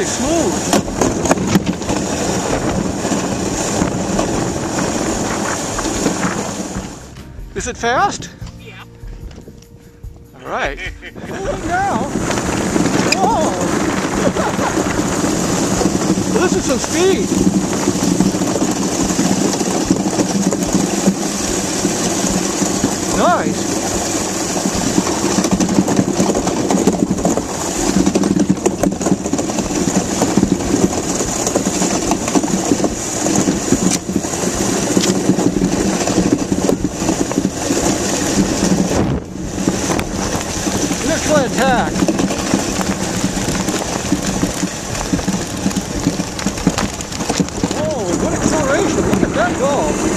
really smooth. Is it fast? Yeah. All right. Now. Whoa! this is some speed. Attack. Oh, good acceleration. Look at that go.